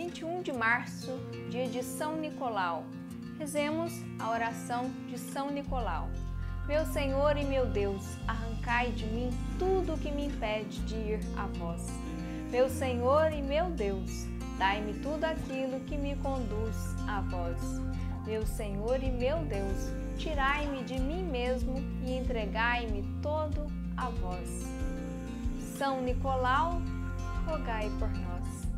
21 de março, dia de São Nicolau. Rezemos a oração de São Nicolau. Meu Senhor e meu Deus, arrancai de mim tudo o que me impede de ir a vós. Meu Senhor e meu Deus, dai-me tudo aquilo que me conduz a vós. Meu Senhor e meu Deus, tirai-me de mim mesmo e entregai-me todo a vós. São Nicolau, rogai por nós.